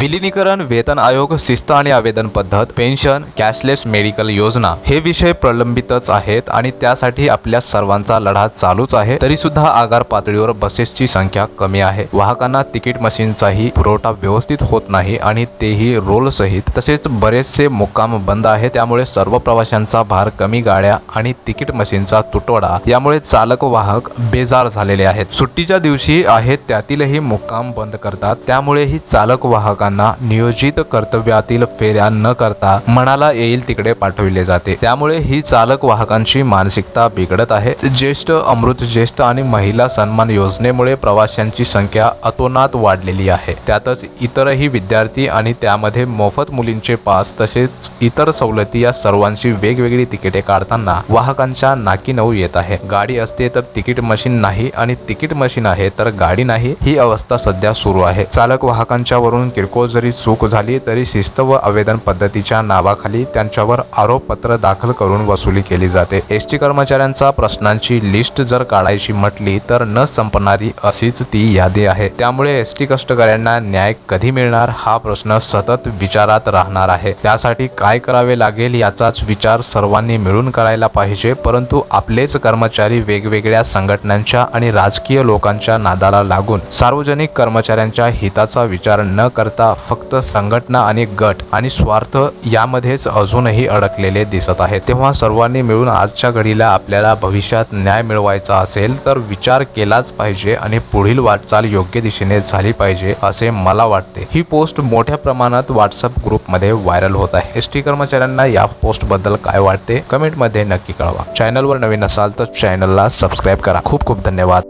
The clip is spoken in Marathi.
विलिनीकरण वेतन आयोग शिस्त आणि आवेदन पद्धत पेन्शन कॅशलेस मेडिकल योजना हे विषय प्रलंबितच आहेत आणि त्यासाठी आपल्या सर्वांचा लढा चालूच आहे. तरी सुद्धा आगार पातळीवर बसेसची संख्या कमी आहे. वाहकांना तिकीट मशीनचाही पुरवठा व्यवस्थित होत नाही आणि तेही रोल सहित तसेच बरेचसे मुक्काम बंद आहे त्यामुळे सर्व प्रवाशांचा भार कमी गाड्या आणि तिकीट मशीनचा तुटवडा. यामुळे चालक वाहक बेजार झालेले आहेत. सुट्टीच्या दिवशी आहेत त्यातीलही मुक्काम बंद करतात. त्यामुळेही चालक वाहक लोकांना नियोजित कर्तव्यातील फेऱ्या न करता मनाला येईल तिकडे पाठविले जाते. त्यामुळे ही चालक वाहकांची मानसिकता बिघडत आहे. ज्येष्ठ अमृत ज्येष्ठ आणि महिला सन्मान योजनेमुळे प्रवाशांची संख्या अतोनात वाढलेली आहे. त्यातच इतरही विद्यार्थी आणि त्यामध्ये मोफत मुलींचे पास तसेच इतर सवलती या सर्वांची वेगवेगळी तिकिटे काढताना वाहकांच्या नाकी नऊ येत आहे. गाडी असते तर तिकीट मशीन नाही आणि तिकीट मशीन आहे तर गाडी नाही ही अवस्था सध्या सुरू आहे. चालक वाहकांच्या वरून किरकोळ जरी चूक झाली तरी शिस्त व आवेदन पद्धतीच्या नावाखाली त्यांच्यावर आरोपपत्र दाखल करून वसुली केली जाते. एस टी कर्मचाऱ्यांचा प्रश्नांची लिस्ट जर काढायची म्हटली तर न संपणारी अशीच ती यादी आहे. त्यामुळे एस टी कष्टकऱ्यांना न्याय कधी मिळणार हा प्रश्न सतत विचारात राहणार आहे. त्यासाठी काय करावे लागेल याचाच विचार सर्वांनी मिळून करायला पाहिजे परंतु आपलेच कर्मचारी वेगवेगळ्या संघटनांच्या आणि राजकीय लोकांच्या नादाला लागून सार्वजनिक कर्मचाऱ्यांच्या हिताचा विचार न करता फक्त संघटना आणि गट आणि स्वार्थ यामध्येच अजूनही अडकलेले दिसत आहे तेव्हा सर्वांनी मिळून आजच्या घडीला आपल्याला भविष्यात न्याय मिळवायचा असेल तर विचार केलाच पाहिजे आणि पुढील वाटचाल योग्य दिशेने झाली पाहिजे असे मला वाटते. ही पोस्ट मोठ्या प्रमाणात व्हॉट्सअप ग्रुपमध्ये व्हायरल होत आहे. एस टी कर्मचाऱ्यांना या पोस्टबद्दल काय वाटते? कमेंटमध्ये नक्की कळवा. चॅनलवर नवीन असाल तर चॅनलला सबस्क्राईब करा. खूप खूप धन्यवाद.